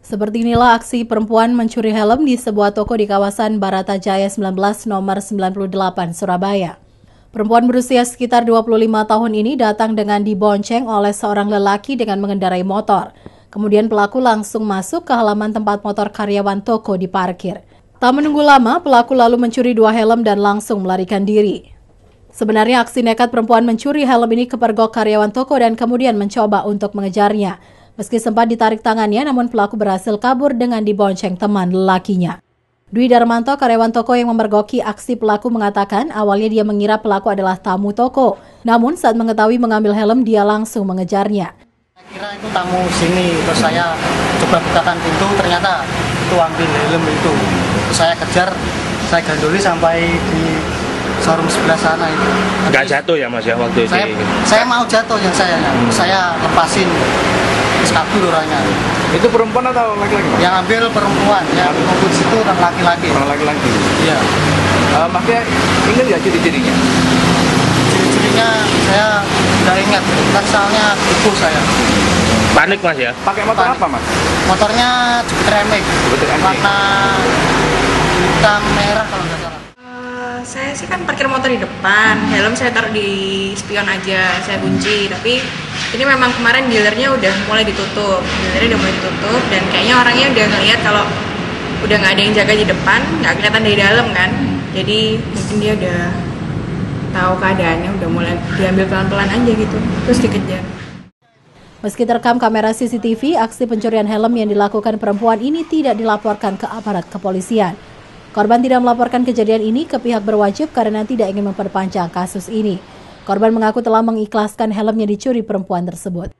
Seperti inilah aksi perempuan mencuri helm di sebuah toko di kawasan Barata Jaya 19 nomor 98 Surabaya. Perempuan berusia sekitar 25 tahun ini datang dengan dibonceng oleh seorang lelaki dengan mengendarai motor. Kemudian pelaku langsung masuk ke halaman tempat motor karyawan toko diparkir. Tak menunggu lama, pelaku lalu mencuri dua helm dan langsung melarikan diri. Sebenarnya aksi nekat perempuan mencuri helm ini kepergok karyawan toko dan kemudian mencoba untuk mengejarnya. Meski sempat ditarik tangannya, namun pelaku berhasil kabur dengan dibonceng teman lelakinya. Dwi Darmanto, karyawan toko yang memergoki aksi pelaku mengatakan awalnya dia mengira pelaku adalah tamu toko. Namun saat mengetahui mengambil helm, dia langsung mengejarnya. Saya kira itu tamu sini, terus saya coba bukakan pintu, ternyata itu ambil helm itu. Terus saya kejar, saya gandoli sampai di showroom sebelah sana itu. Nggak jatuh ya mas ya waktu itu? Saya, saya mau jatuh yang saya, saya lepasin terus kabur orangnya. Itu perempuan atau laki-laki? Yang ambil perempuan, yang ngumpul situ kan laki-laki. Orang laki-laki. Iya. Uh, maksudnya ingat nggak ciri-cirinya? Ciri-cirinya saya nggak ingat, kan soalnya saya. Panik mas ya? Pakai motor Panik. apa mas? Motornya Jupiter MX. warna hitam merah kalau nggak salah. Saya sih kan parkir motor di depan, helm saya taruh di spion aja, saya kunci. Tapi ini memang kemarin dealernya udah mulai ditutup, dealernya udah mulai ditutup dan kayaknya orangnya udah ngeliat kalau udah nggak ada yang jaga di depan, nggak kelihatan dari dalam kan. Jadi mungkin dia udah tahu keadaannya, udah mulai diambil pelan-pelan aja gitu, terus dikejar. Meski terekam kamera CCTV, aksi pencurian helm yang dilakukan perempuan ini tidak dilaporkan ke aparat kepolisian. Korban tidak melaporkan kejadian ini ke pihak berwajib karena tidak ingin memperpanjang kasus ini. Korban mengaku telah mengikhlaskan helmnya dicuri perempuan tersebut.